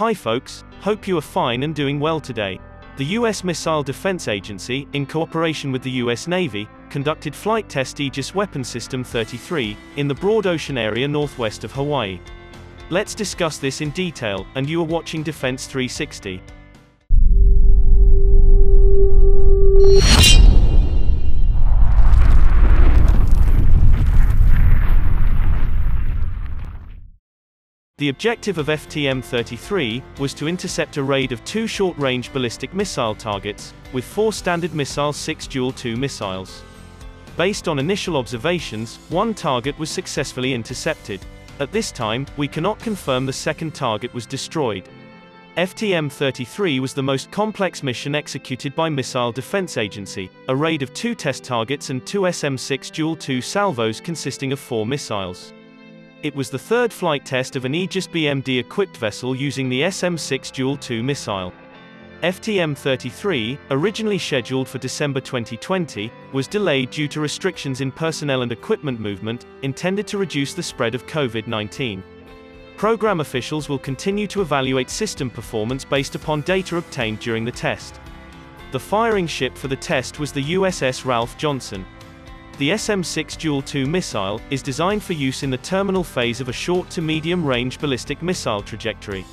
Hi folks, hope you are fine and doing well today. The U.S. Missile Defense Agency, in cooperation with the U.S. Navy, conducted flight test Aegis Weapon System 33, in the broad ocean area northwest of Hawaii. Let's discuss this in detail, and you are watching Defense 360. The objective of FTM-33 was to intercept a raid of two short-range ballistic missile targets, with four Standard Missile 6 Dual-2 missiles. Based on initial observations, one target was successfully intercepted. At this time, we cannot confirm the second target was destroyed. FTM-33 was the most complex mission executed by Missile Defense Agency, a raid of two test targets and two SM-6 Dual-2 salvos consisting of four missiles. It was the third flight test of an Aegis BMD-equipped vessel using the SM-6 Dual-2 missile. FTM-33, originally scheduled for December 2020, was delayed due to restrictions in personnel and equipment movement, intended to reduce the spread of COVID-19. Program officials will continue to evaluate system performance based upon data obtained during the test. The firing ship for the test was the USS Ralph Johnson. The SM-6 Dual-2 missile is designed for use in the terminal phase of a short to medium-range ballistic missile trajectory.